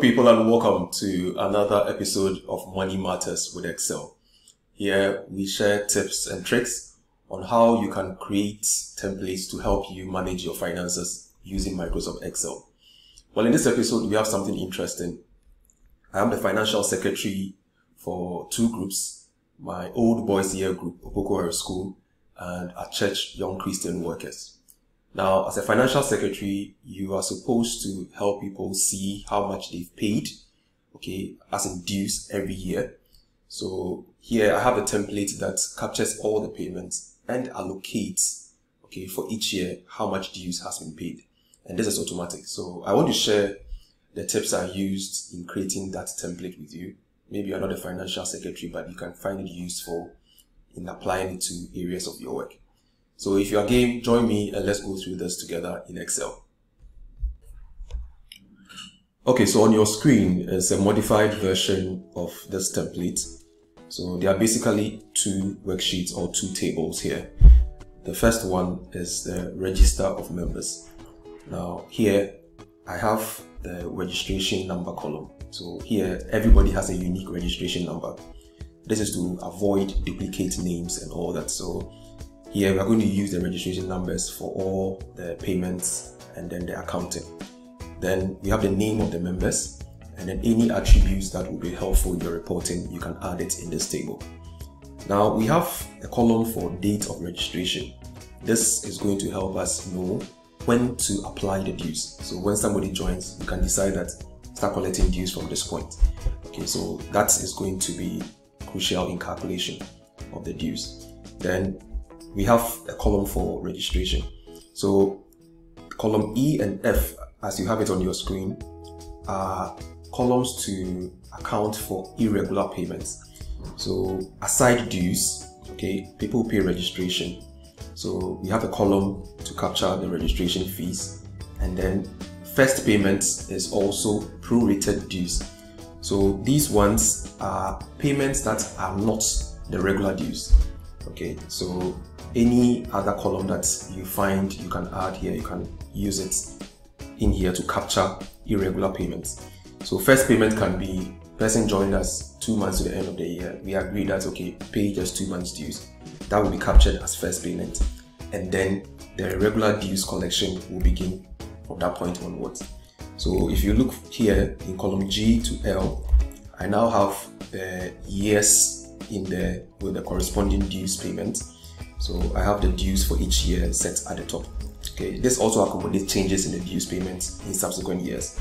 People, and welcome to another episode of Money Matters with Excel. Here we share tips and tricks on how you can create templates to help you manage your finances using Microsoft Excel. Well, in this episode, we have something interesting. I am the financial secretary for two groups, my old boys year group, Opoko School, and a church young Christian workers. Now, as a financial secretary, you are supposed to help people see how much they've paid, okay, as in dues every year. So here I have a template that captures all the payments and allocates, okay, for each year how much dues has been paid. And this is automatic. So I want to share the tips I used in creating that template with you. Maybe you're not a financial secretary, but you can find it useful in applying it to areas of your work. So if you're game, join me and let's go through this together in Excel. Okay, so on your screen is a modified version of this template. So there are basically two worksheets or two tables here. The first one is the register of members. Now here I have the registration number column. So here everybody has a unique registration number. This is to avoid duplicate names and all that. So here we are going to use the registration numbers for all the payments and then the accounting. Then we have the name of the members and then any attributes that will be helpful in your reporting, you can add it in this table. Now we have a column for date of registration. This is going to help us know when to apply the dues. So when somebody joins, you can decide that start collecting dues from this point. Okay, so that is going to be crucial in calculation of the dues. Then we have a column for registration. So column E and F, as you have it on your screen, are columns to account for irregular payments. So aside dues, okay, people pay registration. So we have a column to capture the registration fees. And then first payment is also prorated dues. So these ones are payments that are not the regular dues. Okay, so any other column that you find you can add here, you can use it in here to capture irregular payments. So first payment can be person joined us two months to the end of the year. We agree that okay, pay just two months dues. That will be captured as first payment. And then the irregular dues collection will begin from that point onwards. So if you look here in column G to L, I now have the years in there with the corresponding dues payment. So I have the dues for each year set at the top. Okay, this also accommodates changes in the dues payments in subsequent years.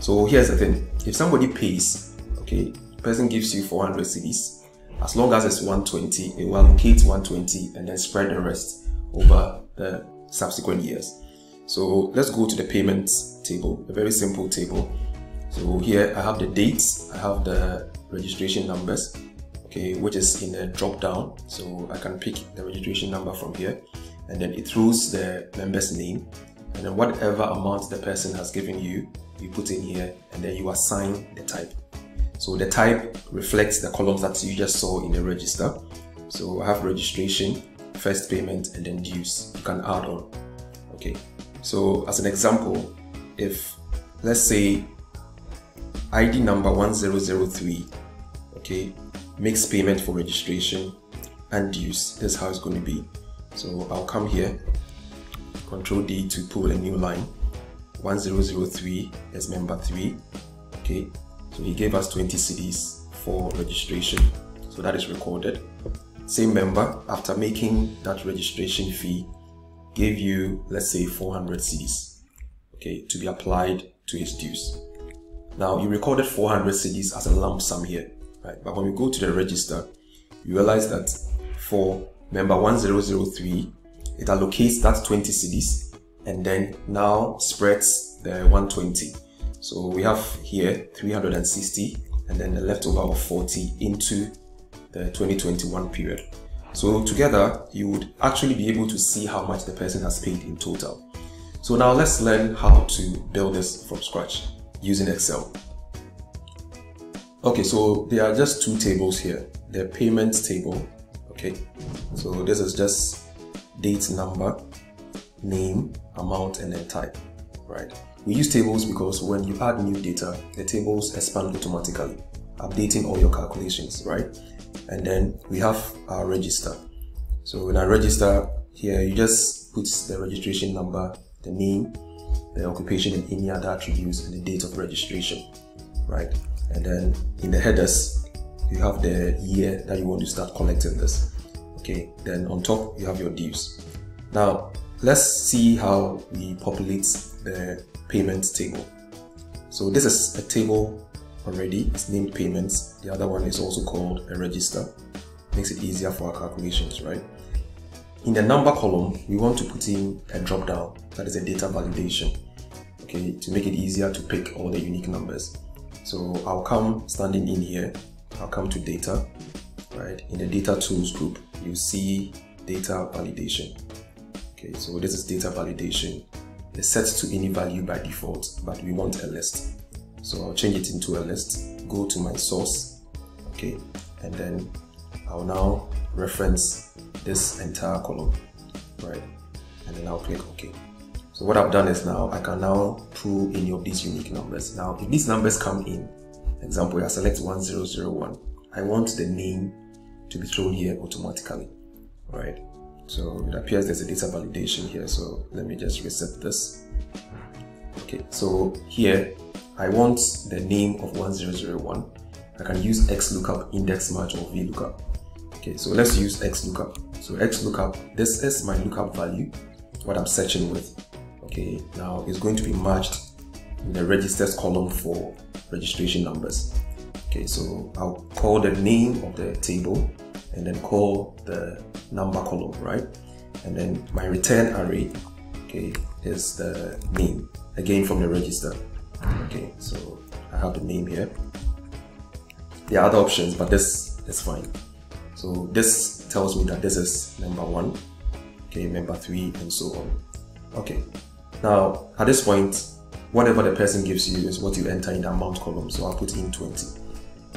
So here's the thing: if somebody pays, okay, person gives you 400 cedis. as long as it's 120, it will allocate 120 and then spread the rest over the subsequent years. So let's go to the payments table, a very simple table. So here I have the dates, I have the registration numbers, okay, which is in a drop down. So I can pick the registration number from here and then it throws the member's name and then whatever amount the person has given you, you put in here and then you assign the type. So the type reflects the columns that you just saw in the register. So I have registration, first payment, and then dues. You can add on. Okay. So as an example, if let's say ID number 1003, okay, makes payment for registration and dues. This is how it's going to be. So I'll come here, Control D to pull a new line. 1003 is member 3. Okay, so he gave us 20 cedis for registration. So that is recorded. Same member, after making that registration fee, gave you, let's say, 400 cedis. okay, to be applied to his dues. Now, you recorded 400 cedis as a lump sum here right? But when we go to the register, you realize that for member 1003, it allocates that 20 cedis and then now spreads the 120. So we have here 360 and then the leftover of 40 into the 2021 period. So together, you would actually be able to see how much the person has paid in total. So now let's learn how to build this from scratch using Excel. Okay, so there are just two tables here. The payments table, okay. So this is just date number, name, amount, and then type, right? We use tables because when you add new data, the tables expand automatically, updating all your calculations, right? And then we have our register. So in our register here, you just put the registration number, the name, the occupation and any other attributes and the date of registration, right? And then in the headers, you have the year that you want to start collecting this. Okay, then on top you have your dues. Now let's see how we populate the payment table. So this is a table already, it's named payments. The other one is also called a register. Makes it easier for our calculations, right? In the number column, we want to put in a drop down, that is a data validation, okay, to make it easier to pick all the unique numbers. So I'll come standing in here, I'll come to data, right? In the data tools group, you see data validation. Okay, so this is data validation. It's set to any value by default, but we want a list. So I'll change it into a list, go to my source, okay, and then I'll now reference this entire column, right? And then I'll click OK. So what I've done is now I can now pull any of these unique numbers. Now, if these numbers come in, example, I select 1001, I want the name to be thrown here automatically, right? So it appears there's a data validation here. So let me just reset this. Okay, so here I want the name of 1001. I can use XLOOKUP, index match, or VLOOKUP. Okay, so let's use XLOOKUP. So X lookup, this is my lookup value, what I'm searching with. Okay, now it's going to be matched in the registers column for registration numbers. Okay, so I'll call the name of the table and then call the number column, right? And then my return array, okay, is the name, again from the register. Okay, so I have the name here. There are other options, but this is fine. So this tells me that this is number one, okay, number three, and so on. Okay, now at this point, whatever the person gives you is what you enter in the amount column. So I'll put in 20,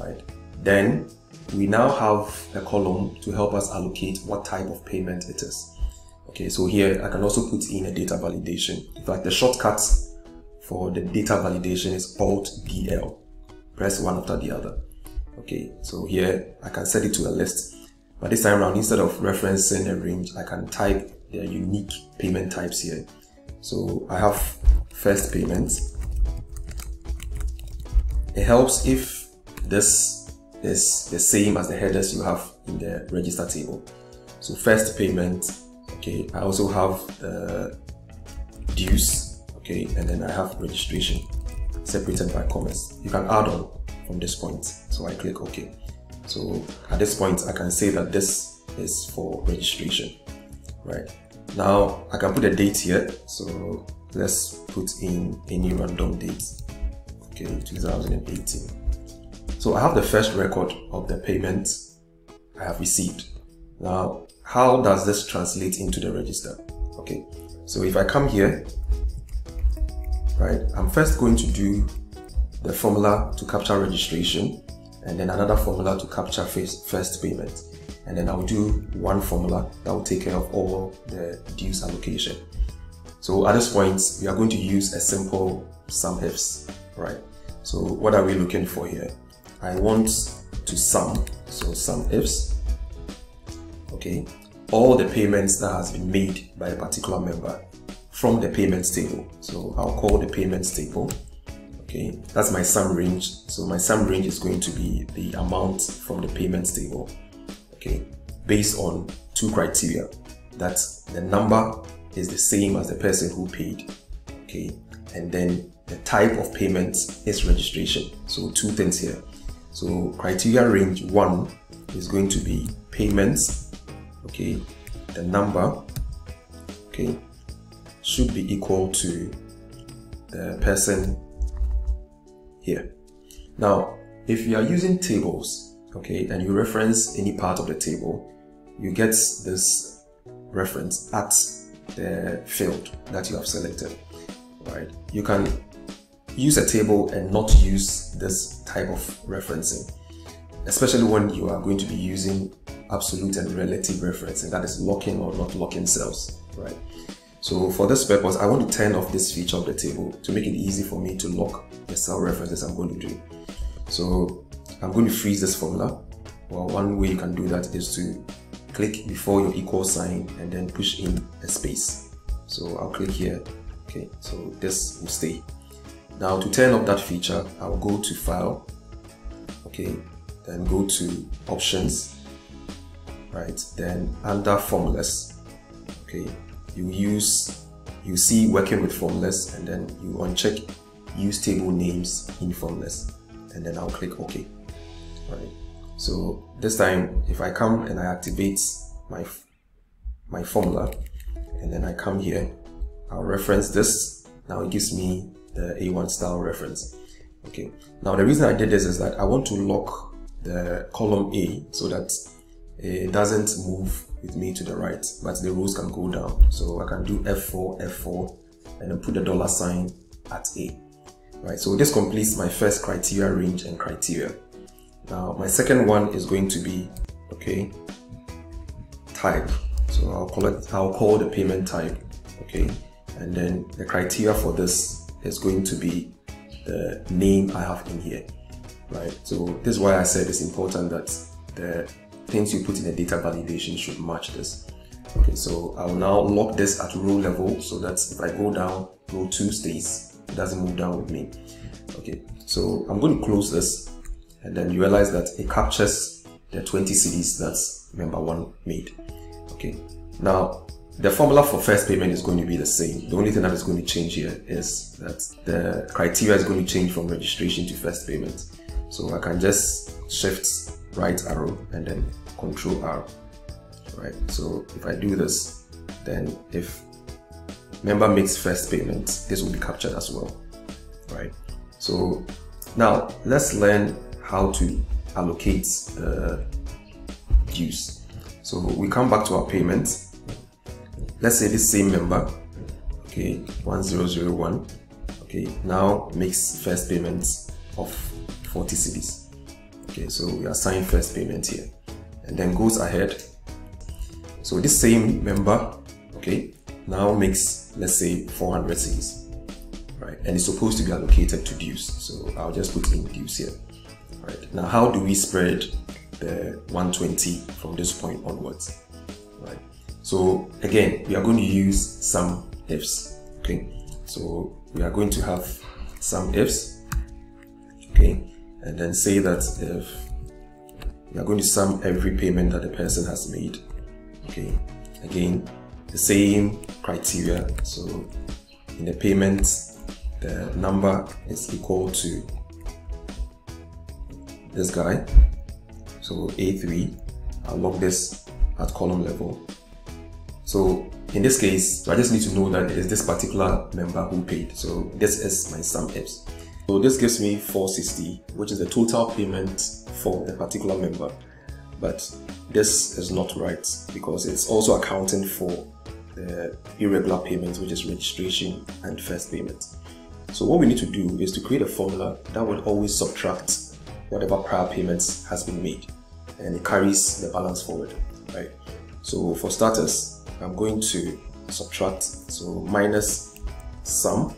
right? Then we now have a column to help us allocate what type of payment it is. Okay, so here I can also put in a data validation. In fact, the shortcut for the data validation is Alt DL. Press one after the other. Okay, so here I can set it to a list. But this time around, instead of referencing a range, I can type the unique payment types here. So I have first payment. It helps if this is the same as the headers you have in the register table. So first payment, okay, I also have the dues, okay, and then I have registration separated by commas. You can add on from this point. So I click OK. So at this point, I can say that this is for registration, right? Now I can put a date here. So let's put in a new random date. Okay, 2018. So I have the first record of the payment I have received. Now, how does this translate into the register? Okay, so if I come here, right, I'm first going to do the formula to capture registration and then another formula to capture first, first payment. And then I'll do one formula that will take care of all the dues allocation. So at this point, we are going to use a simple sum ifs, right? So what are we looking for here? I want to sum, so sum ifs, okay, all the payments that has been made by a particular member from the payments table. So I'll call the payments table okay that's my sum range so my sum range is going to be the amount from the payments table okay based on two criteria that the number is the same as the person who paid okay? And then the type of payment is registration. So two things here. So criteria range one is going to be payments okay? The number okay should be equal to the person here. Now, if you are using tables, okay, and you reference any part of the table, you get this reference at the field that you have selected, right? You can use a table and not use this type of referencing, especially when you are going to be using absolute and relative referencing, that is locking or not locking cells, right? So for this purpose, I want to turn off this feature of the table to make it easy for me to lock the cell references I'm going to do. So I'm going to freeze this formula. Well, one way you can do that is to click before your equal sign and then push in a space. So I'll click here. Okay, so this will stay. Now to turn off that feature, I'll go to File, okay, then go to Options, right, then under Formulas, okay, you use, you see working with formulas and then you uncheck Use Table Names in Formulas and then I'll click OK, right. So this time, if I come and I activate my, my formula and then I come here, I'll reference this. Now it gives me the A1 style reference. Okay. Now the reason I did this is that I want to lock the column A so that it doesn't move with me to the right, but the rows can go down. So I can do F4, F4, and then put the dollar sign at A. Right. So this completes my first criteria range and criteria. Now my second one is going to be okay type. So I'll call it I'll call the payment type. Okay. And then the criteria for this is going to be the name I have in here, right? So this is why I said it's important that the things you put in the data validation should match this. Okay, so I'll now lock this at row level so that if I go down, row 2 stays, it doesn't move down with me. Okay, so I'm going to close this and then you realize that it captures the 20 cedis that member 1 made. Okay, now the formula for first payment is going to be the same. The only thing that is going to change here is that the criteria is going to change from registration to first payment. So I can just shift right arrow and then control R. Right. So if I do this, then if member makes first payment, this will be captured as well. Right. So now let's learn how to allocate uh, dues. So we come back to our payments let's say this same member, okay, 1001, okay, now makes first payments of 40 cedis. Okay, so we assign first payment here and then goes ahead. So this same member, okay, now makes, let's say 400 cedis, right? And it's supposed to be allocated to dues. So I'll just put in dues here, right? Now, how do we spread the 120 from this point onwards, right? So again, we are going to use sum ifs. Okay, so we are going to have sum ifs. Okay, and then say that if we are going to sum every payment that the person has made. Okay, again, the same criteria. So in the payment, the number is equal to this guy. So A3, I'll log this at column level so in this case, I just need to know that it is this particular member who paid. So this is my sum ifs. So this gives me 460, which is the total payment for the particular member. But this is not right because it's also accounting for the irregular payments, which is registration and first payment. So what we need to do is to create a formula that will always subtract whatever prior payments has been made and it carries the balance forward, right? So for starters, I'm going to subtract, so minus sum.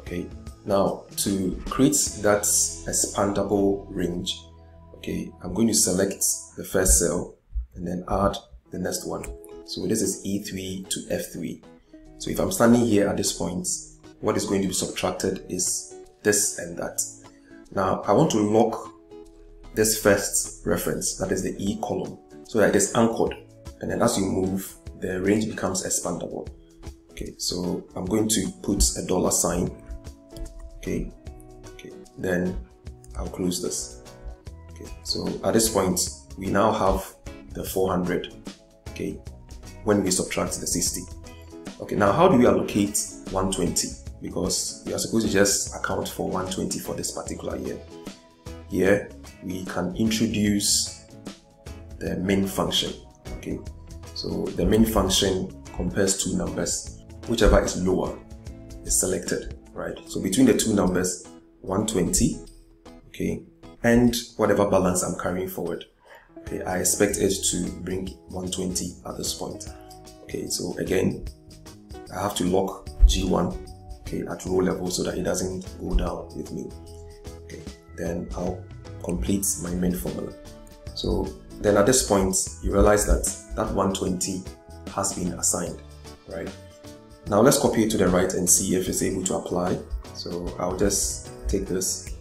Okay, now to create that expandable range, okay, I'm going to select the first cell and then add the next one. So this is E3 to F3. So if I'm standing here at this point, what is going to be subtracted is this and that. Now I want to lock this first reference, that is the E column, so that it is anchored. And then as you move, the range becomes expandable. Okay, so I'm going to put a dollar sign. Okay, okay, then I'll close this. Okay, so at this point, we now have the 400. Okay, when we subtract the 60. Okay, now how do we allocate 120? Because we are supposed to just account for 120 for this particular year. Here, we can introduce the MIN function. Okay, so the MIN function compares two numbers. Whichever is lower is selected, right? So between the two numbers, 120, okay, and whatever balance I'm carrying forward. Okay, I expect it to bring 120 at this point. Okay, so again, I have to lock G1 okay, at row level so that it doesn't go down with me. Okay, then I'll complete my MIN formula. So then at this point, you realize that that 120 has been assigned, right? Now let's copy it to the right and see if it's able to apply. So I'll just take this,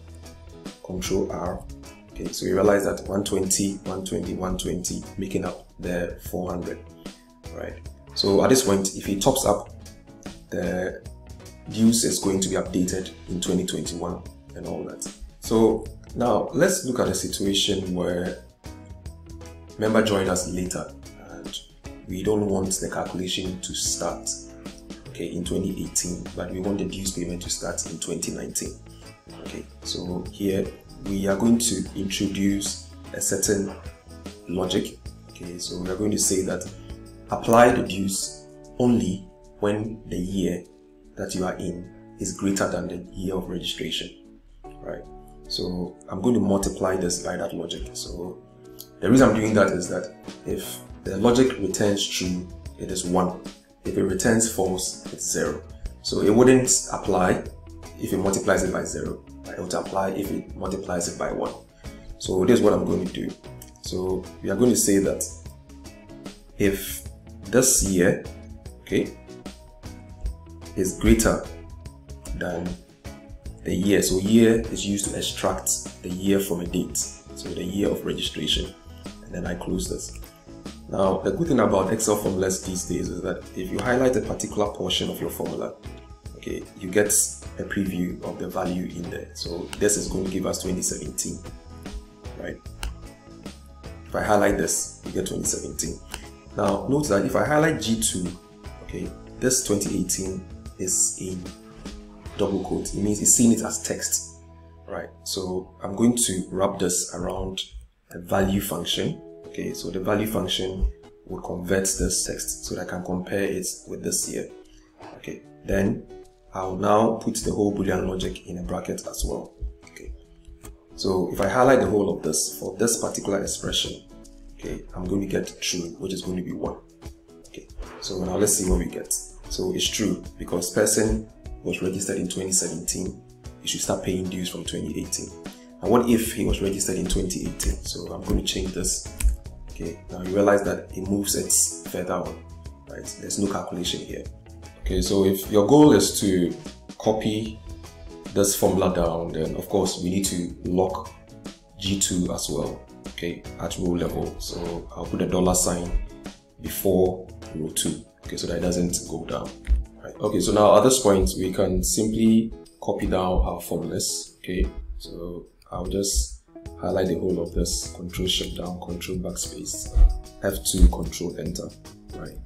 Control R. Okay, so you realize that 120, 120, 120, making up the 400, right? So at this point, if it tops up, the dues is going to be updated in 2021 and all that. So now let's look at a situation where member joined us later and we don't want the calculation to start okay in 2018 but we want the dues payment to start in 2019 okay? So here we are going to introduce a certain logic okay? So we are going to say that apply the dues only when the year that you are in is greater than the year of registration right so I'm going to multiply this by that logic. So the reason I'm doing that is that if the logic returns true it is 1 if it returns false it's 0 so it wouldn't apply if it multiplies it by 0 it would apply if it multiplies it by 1 so this is what I'm going to do. So we are going to say that if this year okay is greater than the year. So year is used to extract the year from a date. So the year of registration. And then I close this. Now, the good thing about Excel formulas these days is that if you highlight a particular portion of your formula, okay, you get a preview of the value in there. So this is going to give us 2017, right? If I highlight this, you get 2017. Now, note that if I highlight G2, okay, this 2018 is in double quote. It means it's seeing it as text, right? So I'm going to wrap this around a value function. Okay, so the value function will convert this text so that I can compare it with this here. Okay, then I'll now put the whole boolean logic in a bracket as well. Okay, so if I highlight the whole of this for this particular expression, okay, I'm going to get true, which is going to be one. Okay, so now let's see what we get. So it's true because person was registered in 2017, he should start paying dues from 2018. And what if he was registered in 2018? So I'm going to change this. Okay, now you realize that it moves it further on, right? There's no calculation here. Okay, so if your goal is to copy this formula down, then of course we need to lock G2 as well, okay, at row level. So I'll put a dollar sign before row 2 okay so that it doesn't go down right. Okay so now at this point we can simply copy down our formulas okay? So I'll just highlight the whole of this control shift down control backspace F2 control enter right?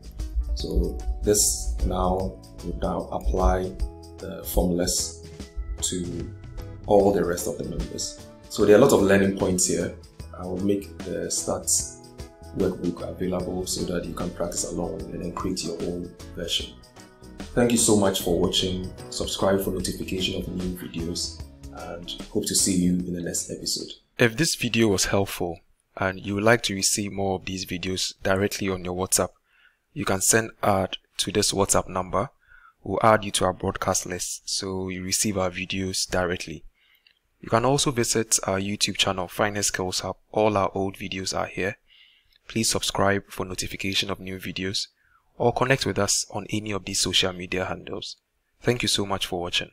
So this now will now apply the formulas to all the rest of the members so there are a lot of learning points here. I will make the stats workbook available so that you can practice along and then create your own version. Thank you so much for watching. Subscribe for notification of new videos and hope to see you in the next episode. If this video was helpful and you would like to receive more of these videos directly on your WhatsApp, you can send ad to this WhatsApp number. We'll add you to our broadcast list so you receive our videos directly. You can also visit our YouTube channel, Finex Skills Hub. All our old videos are here. Please subscribe for notification of new videos or connect with us on any of these social media handles. Thank you so much for watching.